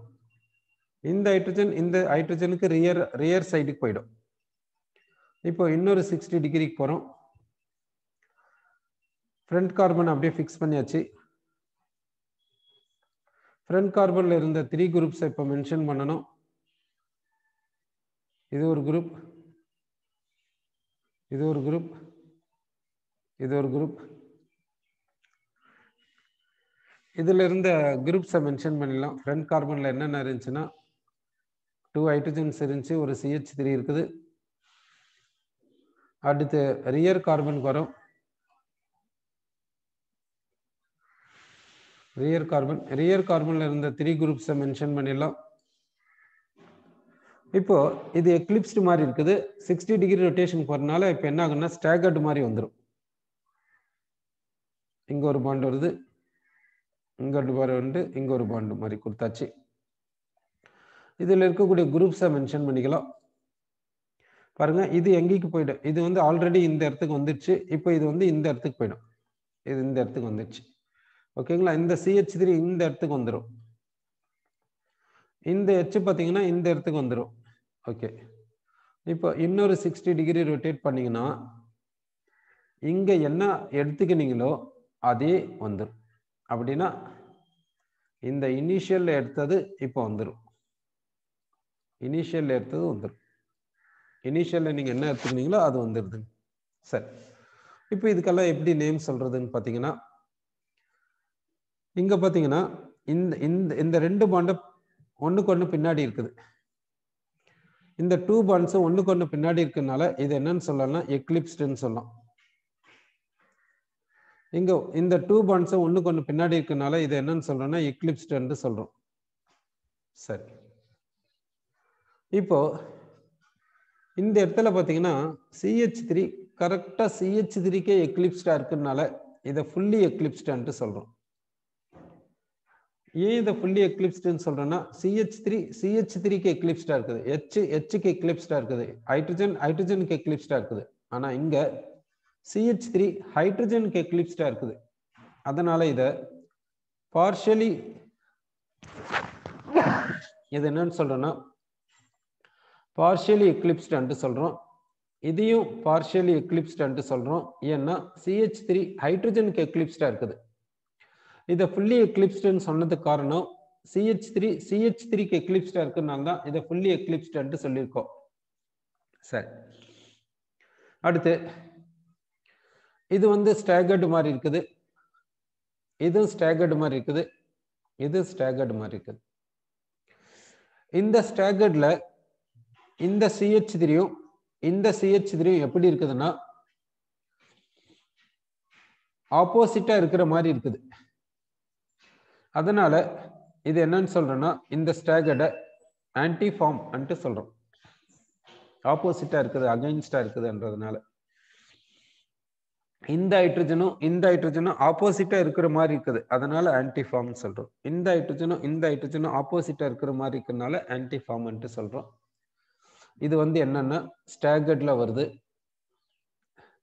Speaker 1: இந்த ஹைட்ரஜன் இந்த ஹைட்ரஜனுக்கு ரியர் ரியர் சைடுக்கு போயிடும். இப்போ இன்னொரு சிக்ஸ்டி டிகிரிக்கு போகிறோம் ஃப்ரண்ட் கார்பன் அப்படியே ஃபிக்ஸ் பண்ணியாச்சு. ஃப்ரண்ட் கார்பனில் இருந்த த்ரீ குரூப்ஸை இப்போ மென்ஷன் பண்ணணும். இது ஒரு குரூப் இது ஒரு குரூப் இது ஒரு குரூப் இதில் இருந்த குரூப்ஸை மென்ஷன் பண்ணிடலாம். ஃப்ரண்ட் கார்பனில் என்னென்ன இருந்துச்சுன்னா டூ ஹைட்ரஜன்ஸ் இருந்துச்சு ஒரு சிஹெச் த்ரீ இருக்குது. அடுத்து ரியர் கார்பனுக்கு வரும் ரியர் கார்பன் ரியர் கார்பனில் இருந்த த்ரீ குரூப்ஸை மென்ஷன் பண்ணிடலாம். இப்போ இது எக்லிப்ஸ்டு மாதிரி இருக்குது. சிக்ஸ்டி டிகிரி ரொட்டேஷன் போறதுனால இப்போ என்ன ஆகும்னா ஸ்டாகர்டு மாதிரி வந்துடும் இங்க ஒரு பாண்ட் வருது. இங்க ஒரு பாரு வந்து இங்க ஒரு பாண்டு மாதிரி கொடுத்தாச்சு. இதில் இருக்கக்கூடிய குரூப்ஸை மென்ஷன் பண்ணிக்கலாம். பாருங்க இது எங்கேக்கு போயிடும்? இது வந்து ஆல்ரெடி இந்த இடத்துக்கு வந்துடுச்சு இப்போ இது வந்து இந்த இடத்துக்கு போயிடும். இது இந்த இடத்துக்கு வந்துடுச்சு ஓகேங்களா இந்த சிஹெச் த்ரீ இந்த இடத்துக்கு வந்துடும் இந்த ஹெச் பார்த்தீங்கன்னா இந்த இடத்துக்கு வந்துடும் ஓகே இப்போ இன்னொரு சிக்ஸ்டி டிகிரி ரொட்டேட் பண்ணிங்கன்னா இங்கே என்ன எடுத்துக்கினீங்களோ அதே வந்துடும் அப்படின்னா இந்த இனிஷியலில் எடுத்தது இப்போ வந்துடும் இனிஷியலில் எடுத்தது வந்துடும் இனிஷியலில் நீங்கள் என்ன எடுத்துக்கினீங்களோ அது வந்துடுதுங்க சரி. இப்போ இதுக்கெல்லாம் எப்படி நேம் சொல்கிறதுன்னு பார்த்தீங்கன்னா இங்கே பார்த்தீங்கன்னா இந்த இந்த இந்த ரெண்டு பாண்டை ஒன்றுக்கு ஒன்று பின்னாடி இருக்குது. இந்த டூ பாண்ட்ஸும் ஒன்றுக்கு ஒன்று பின்னாடி இருக்கனால இது என்னன்னு சொல்லலாம் எக்லிப்ஸ்டுன்னு சொல்லலாம். இங்க இந்த டூ பாண்ட்ஸும் ஒன்றுக்கு ஒன்று பின்னாடி இருக்கனால இது என்னன்னு சொல்றோம்னா எக்லிப்ஸ்டுன்னு சொல்றோம். சரி. இப்போ இந்த இடத்துல பார்த்தீங்கன்னா சிஹெச் த்ரீ கரெக்டாக சிஹெச் த்ரீக்கே எக்லிப்ஸ்டாக இருக்குனால இதை ஃபுல்லி எக்லிப்ஸ்டான்ட்டு சொல்கிறோம் ஏன் இதை ஃபுல்லி எக்லிப்ஸ்டுன்னு சொல்றேன்னா சிஹெச் த்ரீ சிஹெச் த்ரீக்கு எக்லிப்ஸ்டா இருக்குது. ஹெச் ஹெச்சுக்கு எக்லிப்ஸ்டா இருக்குது. ஹைட்ரஜன் ஹைட்ரஜனுக்கு எக்லிப்ஸ்டா இருக்குது. ஆனா இங்க சிஹெச் த்ரீ ஹைட்ரஜனுக்கு எக்லிப்ஸ்டா இருக்குது. அதனால இத பார்ஷியலி இது என்னன்னு சொல்றேன்னா பார்ஷியலி எக்லிப்ஸ்டு சொல்றோம். இதையும் பார்ஷியலி எக்லிப்ஸ்டு சொல்றோம். ஏன்னா சிஹெச் த்ரீ ஹைட்ரஜனுக்கு எக்லிப்ஸ்டா இருக்குது. இதை ஃபுல்லி எக்லிப்ஸ்டுன்னு சொன்னதுக்கு காரணம் சிஹெச் த்ரீ சிஹெச் த்ரீக்கு எக்லிப்ஸ்டா இருக்குனால தான் இதை ஃபுல்லி எக்லிப்ஸ்டு சொல்லியிருக்கோம். சரி. அடுத்து இது வந்து ஸ்டாகர்டு மாதிரி இருக்குது. இதுவும் ஸ்டாகர்டு மாதிரி இருக்குது. இது ஸ்டாகர்டு மாதிரி இருக்குது. இந்த ஸ்டாகர்டில் இந்த சிஹெச் த்ரீயும் இந்த சிஹெச் த்ரீயும் எப்படி இருக்குதுன்னா ஆப்போசிட்டா இருக்கிற மாதிரி இருக்குது. அதனால இது என்னன்னு சொல்றோம்னா இந்த ஸ்டாகர்டை ஆன்டி ஃபார்ம் அன்ட்டு சொல்றோம். ஆப்போசிட்டா இருக்குது அகைன்ஸ்டா இருக்குதுன்றதுனால. இந்த ஹைட்ரஜனும் இந்த ஹைட்ரஜனும் ஆப்போசிட்டா இருக்கிற மாதிரி இருக்குது. அதனால ஆன்டிஃபார்ம் சொல்றோம். இந்த ஹைட்ரஜனும் இந்த ஹைட்ரஜனும் ஆப்போசிட்டா இருக்கிற மாதிரி இருக்கிறதுனால ஆன்டிஃபார்ம்ன்ட்டு சொல்றோம். இது வந்து என்னன்னா ஸ்டாகர்ட்ல வருது.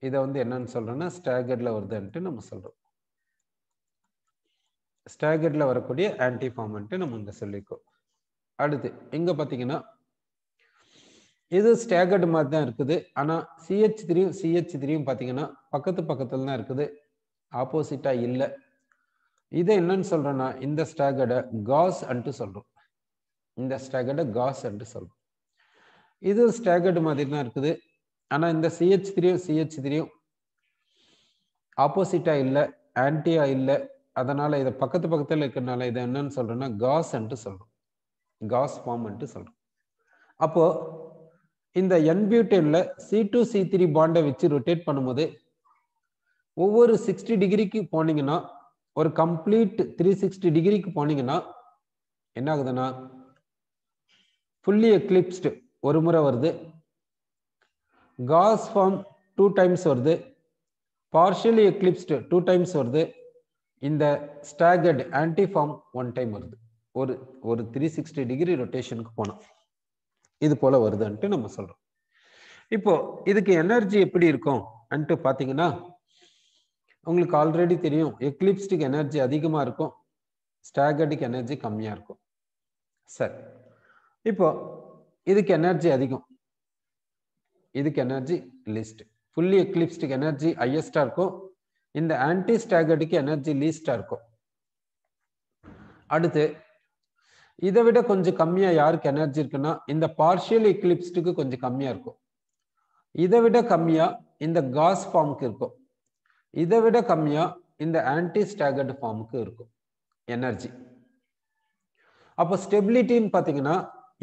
Speaker 1: இதை வந்து என்னன்னு சொல்றோம்னா ஸ்டாகர்ட்ல வருதுன்ட்டு நம்ம சொல்றோம். ஸ்டாகர்டில் வரக்கூடிய ஆன்டிஃபார்மன்ட்டு நம்ம இங்கே சொல்லிக்கோ. அடுத்து இங்கே பார்த்தீங்கன்னா இது ஸ்டாகர்டு மாதிரி தான் இருக்குது. ஆனால் சிஹெச் த்ரீயும் சிஹெச் த்ரீயும் பார்த்தீங்கன்னா பக்கத்து பக்கத்தில் தான் இருக்குது. ஆப்போசிட்டாக இல்லை. இதை என்னன்னு சொல்கிறேன்னா இந்த ஸ்டாகர்டை காஸ் அன்ட்டு சொல்கிறோம் இந்த ஸ்டாகர்டை காஸ் அன்ட்டு சொல்கிறோம் இது ஸ்டாகர்டு மாதிரி தான் இருக்குது. ஆனால் இந்த சிஹெச் த்ரீயும் சிஹெச் த்ரீயும் ஆப்போசிட்டாக இல்லை ஆன்டியா இல்லை அதனால இதை பக்கத்து பக்கத்தில் இருக்கிறனால இதை என்னன்னு சொல்றோம்னா காஸ் அன்ட்டு சொல்றோம். காஸ் ஃபார்ம் சொல்றோம். அப்போ இந்த என்பியூட்டன்ல சி டூ சி த்ரீ பாண்டை வச்சு ரொட்டேட் பண்ணும்போது ஒவ்வொரு சிக்ஸ்டி டிகிரிக்கு போனீங்கன்னா ஒரு கம்ப்ளீட் த்ரீ சிக்ஸ்டி டிகிரிக்கு போனீங்கன்னா என்ன ஆகுதுன்னா ஃபுல்லி எக்லிப்ஸ்டு ஒரு முறை வருது. காஸ் ஃபார்ம் டூ டைம்ஸ் வருது. பார்ஷியலி எக்லிப்ஸ்டு டூ டைம்ஸ் வருது. இந்த staggered anti form one time வருது. ஒரு ஒரு த்ரீ சிக்ஸ்டி டிகிரி ரொட்டேஷனுக்கு போனோம் இது போல வருதுன்ட்டு நம்ம சொல்றோம். இப்போ இதுக்கு எனர்ஜி எப்படி இருக்கும்? அன்ட்டு பார்த்தீங்கன்னா உங்களுக்கு ஆல்ரெடி தெரியும் எக்லிப்ஸ்டிக் எனர்ஜி அதிகமாக இருக்கும் ஸ்டாகர்டிக் எனர்ஜி கம்மியாக இருக்கும். சரி. இப்போ இதுக்கு எனர்ஜி அதிகம். இதுக்கு எனர்ஜி லிஸ்ட் ஃபுல்லி எக்லிப்ஸ்டிக் எனர்ஜி ஹையஸ்டாக இருக்கும் இந்த ஆன்டி ஸ்டாகர்டுக்கு எனர்ஜி லீஸ்டா இருக்கும். அடுத்து இதை விட கொஞ்சம் கம்மியா யாருக்கு எனர்ஜி இருக்குன்னா இந்த பார்ஷியல் எக்லிப்ஸ்டுக்கு கொஞ்சம் கம்மியா இருக்கும். இதை விட கம்மியா இந்த காஸ் ஃபார்முக்கு இருக்கும். இதை விட கம்மியா இந்த ஆன்டி ஸ்டாகர்டு ஃபார்முக்கு இருக்கும். எனர்ஜி அப்போ ஸ்டெபிலிட்டின்னு பார்த்தீங்கன்னா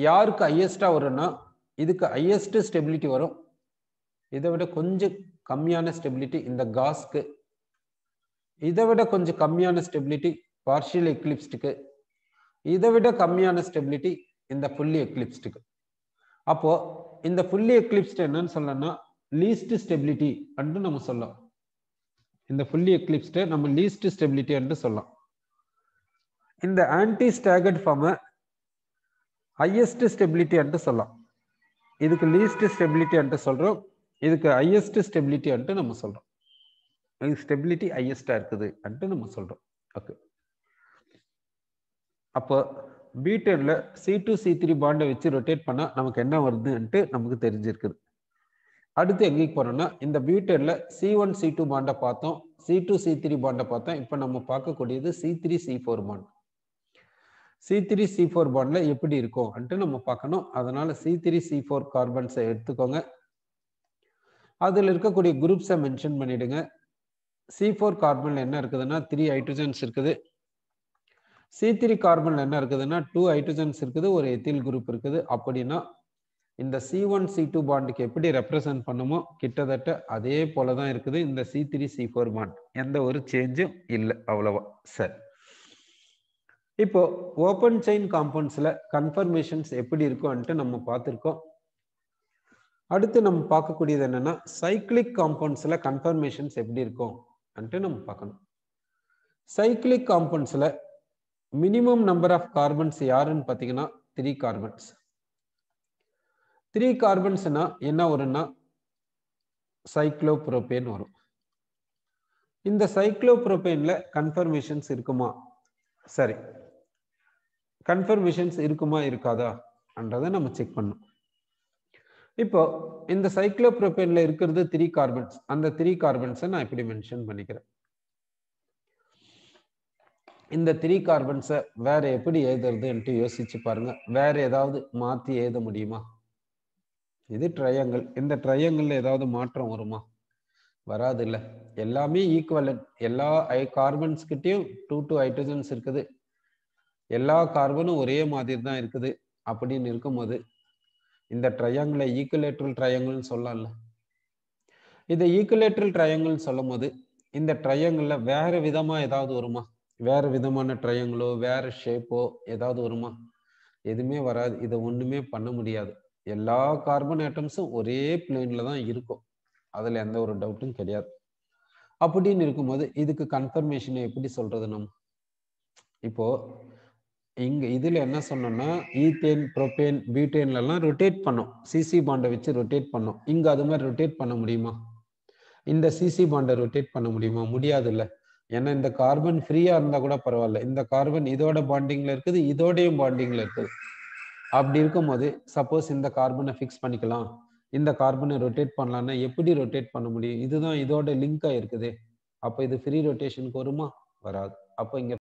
Speaker 1: யாருக்கு ஹையஸ்டா வரும்னா இதுக்கு ஹையஸ்ட் ஸ்டெபிலிட்டி வரும். இதை விட கொஞ்சம் கம்மியான ஸ்டெபிலிட்டி இந்த காஸ்க்கு இதை விட கொஞ்சம் கம்மியான ஸ்டெபிலிட்டி பார்ஷியல் எக்லிப்ஸ்டுக்கு இதை விட கம்மியான ஸ்டெபிலிட்டி இந்த ஃபுல்லி எக்லிப்ஸ்டுக்கு அப்போ இந்த ஃபுல்லி எக்லிப்ஸ்ட் என்னன்னு சொல்லணும்னா லீஸ்ட் ஸ்டெபிலிட்டி அன்று நம்ம சொல்லலாம். இந்த ஃபுல்லி எக்லிப்ஸ்ட நம்ம லீஸ்ட் ஸ்டெபிலிட்டி என்று சொல்லலாம். இந்த ஆன்டி ஸ்டாகர்ட் ஃபார்மை ஹையஸ்ட் ஸ்டெபிலிட்டி என்று சொல்லலாம். இதுக்கு லீஸ்ட் ஸ்டெபிலிட்டி என்று சொல்றோம். இதுக்கு ஹையஸ்ட் ஸ்டெபிலிட்டி அன்ட்டு நம்ம சொல்றோம். ஸ்டெபிலிட்டி ஹையஸ்டாக இருக்குது அன்ட்டு நம்ம சொல்கிறோம் ஓகே அப்போ பீட்டன்ல சி டூ சி த்ரீ பாண்டை வச்சு ரொட்டேட் பண்ணால் நமக்கு என்ன வருதுன்ட்டு நமக்கு தெரிஞ்சிருக்குது. அடுத்து எங்கேக்கு போகிறோம்னா இந்த பியூட்டன்ல சி ஒன் சி டூ பாண்டை பார்த்தோம். சி டூ சி த்ரீ பாண்டை பார்த்தோம். இப்போ நம்ம பார்க்கக்கூடியது C three C four bond C three C four பாண்டில் எப்படி இருக்கும் அன்ட்டு நம்ம பார்க்கணும். அதனால சி த்ரீ சி ஃபோர் கார்பன்ஸை எடுத்துக்கோங்க. அதில் இருக்கக்கூடிய குரூப்ஸை மென்ஷன் பண்ணிடுங்க. சி ஃபோர் கார்பனில் என்ன இருக்குதுன்னா த்ரீ ஹைட்ரஜன்ஸ் இருக்குது. சி த்ரீ கார்பனில் என்ன இருக்குதுன்னா டூ ஹைட்ரஜன்ஸ் இருக்குது. ஒரு எத்தில் குரூப் இருக்குது. அப்படின்னா இந்த சி ஒன் சி டூ பாண்டுக்கு எப்படி ரெப்ரசன்ட் பண்ணுமோ கிட்டத்தட்ட அதே போல தான் இருக்குது. இந்த C three C four bond எந்த ஒரு சேஞ்சும் இல்லை. அவ்வளவா. சரி. இப்போ ஓப்பன் செயின் காம்பவுண்ட்ஸில் கன்ஃபர்மேஷன்ஸ் எப்படி இருக்கும்ன்ட்டு நம்ம பார்த்துருக்கோம். அடுத்து நம்ம பார்க்கக்கூடியது என்னன்னா சைக்கிளிக் காம்பவுண்ட்ஸில் கன்ஃபர்மேஷன்ஸ் எப்படி இருக்கும்? நம்ம பார்க்கணும் சைக்கிளிக் காம்பவுண்ட்ஸில் மினிமம் நம்பர் ஆஃப் கார்பன்ஸ் யாருன்னு பார்த்தீங்கன்னா த்ரீ கார்பன்ஸ் த்ரீ கார்பன்ஸ்னா என்ன வரும்னா சைக்ளோப்ரோபேன் வரும். இந்த சைக்ளோப்ரோபேனில் கன்ஃபர்மேஷன்ஸ் இருக்குமா? சரி. கன்ஃபர்மேஷன்ஸ் இருக்குமா இருக்காதான்றதை நம்ம செக் பண்ணணும். இப்போ இந்த சைக்ளோப்ரோபேன்ல இருக்கிறது த்ரீ கார்பன்ஸ் அந்த த்ரீ கார்பன்ஸை நான் இப்படி மென்ஷன் பண்ணிக்கிறேன். இந்த த்ரீ கார்பன்ஸை வேற எப்படி எழுதுறதுன்ட்டு யோசிச்சு பாருங்க. வேற ஏதாவது மாத்தி எழுத முடியுமா? இது ட்ரையாங்கிள் இந்த ட்ரையாங்கிள் ஏதாவது மாற்றம் வருமா? வராது இல்ல எல்லாமே ஈக்குவலன் எல்லா ஐ கார்பன்ஸ் கிட்டயும் டூ டூ ஹைட்ரஜன்ஸ் இருக்குது. எல்லா கார்பனும் ஒரே மாதிரி தான் இருக்குது. அப்படின்னு இருக்கும்போது இந்த ட்ரையாங்கிளை ஈக்குலேட்ரல் ட்ரையாங்கிள்னு சொல்லலாம்ல. இதை ஈக்குலேட்ரல் ட்ரையாங்கிள்னு சொல்லும் போது இந்த ட்ரையாங்கிளில் வேற விதமா ஏதாவது வருமா? வேற விதமான ட்ரையாங்கிளோ வேற ஷேப்போ ஏதாவது வருமா? எதுவுமே வராது. இதை ஒண்ணுமே பண்ண முடியாது. எல்லா கார்பன் ஐட்டம்ஸும் ஒரே பிளேன்ல தான் இருக்கும். அதுல எந்த ஒரு டவுட்டும் கிடையாது. அப்படின்னு இருக்கும்போது இதுக்கு கன்ஃபர்மேஷனை எப்படி சொல்றது நம்ம? இப்போ இங்க இதுல என்ன சொன்னோம்னா ஈத்தேன் ப்ரோபேன் பியூட்டேன்ல எல்லாம் ரொட்டேட் பண்ணும். சிசி பாண்டை வச்சு ரொட்டேட் பண்ணும். இங்க அது மாதிரி ரொட்டேட் பண்ண முடியுமா? இந்த சிசி பாண்டை ரொட்டேட் பண்ண முடியுமா? முடியாது இல்ல ஏன்னா இந்த கார்பன் ஃப்ரீயா இருந்தா கூட பரவாயில்ல. இந்த கார்பன் இதோட பாண்டிங்ல இருக்குது இதோடையும் பாண்டிங்ல இருக்குது. அப்படி இருக்கும்போது சப்போஸ் இந்த கார்பனை ஃபிக்ஸ் பண்ணிக்கலாம். இந்த கார்பனை ரொட்டேட் பண்ணலாம்னா எப்படி ரொட்டேட் பண்ண முடியும்? இதுதான் இதோட லிங்க் ஆயிருக்குது அப்போ இது ஃப்ரீ ரொட்டேஷனுக்கு வருமா? வராது. அப்போ இங்க